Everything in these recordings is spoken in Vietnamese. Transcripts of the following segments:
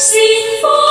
xin phó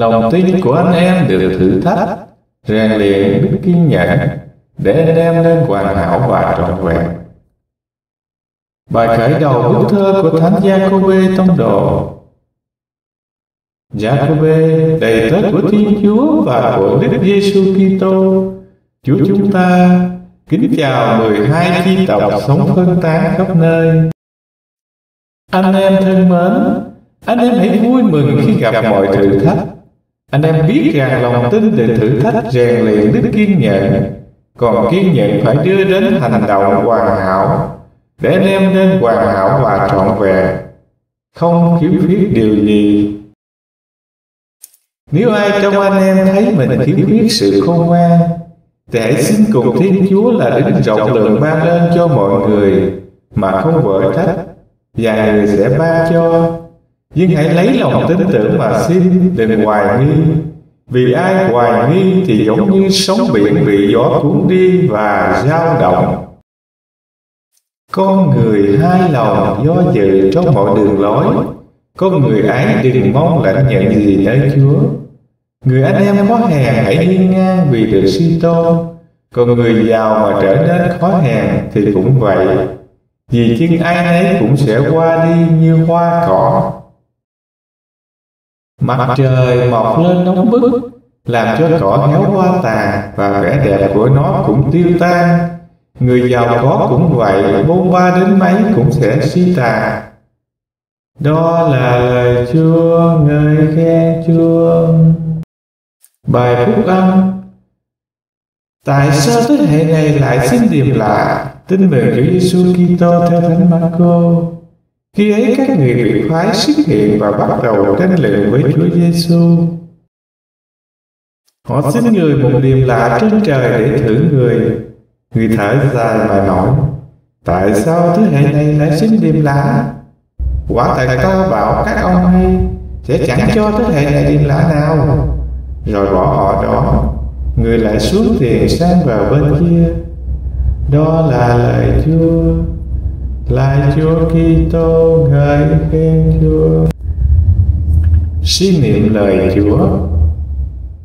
Lòng tin của anh em được thử thách, rèn luyện biết kiên nhẫn để anh em nên hoàn hảo và trọn vẹn. Bài khởi đầu bức thơ của Thánh Gia-cô-bê tông đồ Gia-cô-bê đầy tớ của Thiên Chúa và của Đức Giêsu Kitô, Chúa chúng ta kính chào 12 chi tộc sống phân tán khắp nơi. Anh em thân mến, anh em hãy vui mừng khi gặp mọi thử thách. Anh em biết rằng lòng tin để thử thách rèn luyện đức kiên nhẫn, còn kiên nhẫn phải đưa đến hành động hoàn hảo, để anh em nên hoàn hảo và trọn vẹn, không thiếu khuyết điều gì. Nếu ai trong anh em thấy mình thiếu khuyết sự khôn ngoan, thì hãy xin cùng Thiên Chúa là Đấng rộng lượng ban lên cho mọi người mà không vội trách, và người sẽ ban cho. Nhưng hãy lấy lòng tin tưởng mà xin, đừng hoài nghi. Vì ai hoài nghi thì giống như sóng biển bị gió cuốn đi và dao động. Con người hai lòng do dự trong mọi đường lối. Con người ấy đừng mong lãnh nhận gì nơi Chúa. Người anh em có hèn hãy hiên ngang vì được suy tôn. Còn người giàu mà trở nên khó hèn thì cũng vậy. Vì chân ai nấy cũng sẽ qua đi như hoa cỏ. Mặt trời mọc lên nóng bức, làm cho cỏ héo hoa tàn và vẻ đẹp của nó cũng tiêu tan. Người giàu có cũng vậy, bôn ba đến mấy cũng sẽ suy tàn. Đó là lời Chúa, ngợi khen Chúa. Bài phúc âm Tại sao thế hệ này lại xin điềm lạ tin mừng Chúa Giêsu Kitô theo Thánh Marco? Khi ấy các người bị phái xuất hiện và bắt đầu tranh luận với Chúa Giêsu. Họ xin người một điềm lạ trên trời để thử người. Người thở dài mà nói, Tại sao thế hệ này lại xin điềm lạ? Quả thật ta bảo các ông hay, sẽ chẳng cho thế hệ này điềm lạ nào. Rồi bỏ họ đó, người lại xuống tiền sang vào bên kia. Đó là lời Chúa. Lại Chúa Kitô ngợi khen Chúa. xin niệm lời Chúa,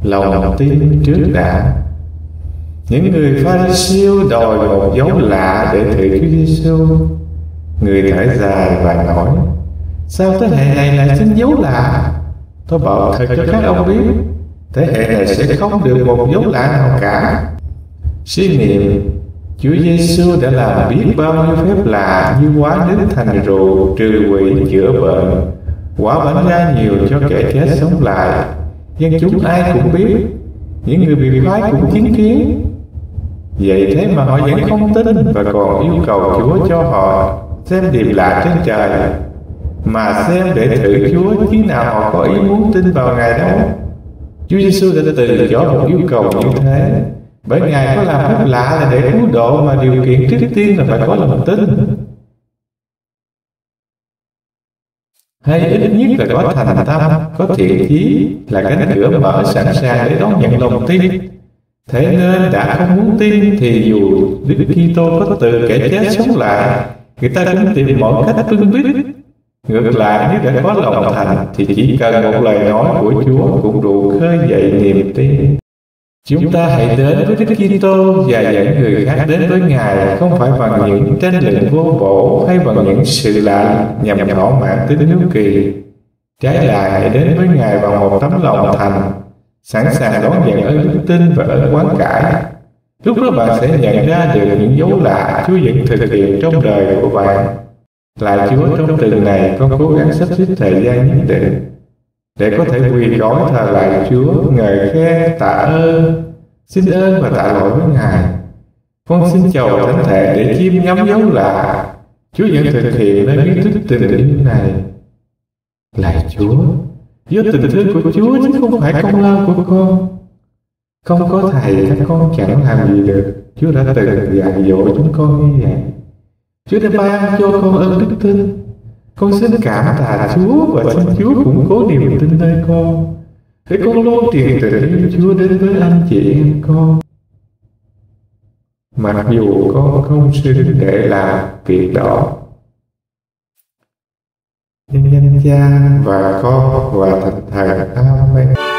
lòng tin trước đã. Những người pha siêu đòi một dấu lạ để thử Chúa Giêsu. Người thở dài và nói: Sao thế hệ này lại xin dấu lạ? Tôi bảo thật cho các ông biết, thế hệ này sẽ không được một dấu lạ nào cả. Xin niệm Chúa Giêsu đã làm biết bao nhiêu phép lạ như hóa đến thành rượu, trừ quỷ, chữa bệnh, quả bánh ra nhiều cho kẻ chết sống lại. Nhưng chúng ai cũng biết, những người bị phái cũng chứng kiến. Vậy thế mà họ vẫn không tin và còn yêu cầu Chúa cho họ xem điềm lạ trên trời, mà xem để thử Chúa khi nào họ có ý muốn tin vào Ngài đâu. Chúa Giêsu đã từ chối một yêu cầu như thế bởi Ngài có làm phép lạ là để cứu độ mà điều kiện trước tiên là phải có lòng tin. Hay ít nhất là có thành tâm, có thiện chí là cánh cửa mở sẵn sàng để đón nhận lòng tin. Thế nên đã không muốn tin thì dù Đức Kitô có từ kẻ chết sống lại, người ta cũng tìm mọi cách bưng bít. Ngược lại nếu đã có lòng thành thì chỉ cần một lời nói của Chúa cũng đủ khơi dậy niềm tin. Chúng ta hãy đến với Đức Kitô và dẫn người khác đến với Ngài không phải bằng những tranh luận vô bổ hay bằng những sự lạ nhằm thỏa mãn tính hiếu kỳ. Trái lại hãy đến với Ngài bằng một tấm lòng thành, sẵn sàng đón nhận ơn đức tin và ơn quán cải. Lúc đó bạn sẽ nhận ra được những dấu lạ Chúa vẫn thực hiện trong đời của bạn. Lại Chúa trong từng này con cố gắng sắp xếp thời gian nhất định để có thể quỳ gối thờ lại Chúa, ngợi khen, tạ ơn, xin ơn và tạ lỗi với Ngài. Con xin chầu thánh thể để chiêm ngắm dấu lạ. Chúa vẫn thực hiện nơi bí tích tình yêu này. Lạy Chúa, do tình thương của Chúa chứ không phải công lao của con. Không có Thầy các con chẳng làm gì được. Chúa đã từng dạy dỗ chúng con như vậy. Chúa đã ban cho con ơn đức tin con xin cảm tạ Chúa và xin Chúa củng cố niềm tin nơi con. Để con luôn truyền tình yêu Chúa đến với anh chị em con. Mặc dù con không xứng để làm việc đó. Nhân danh cha và con và thành thần. Amen.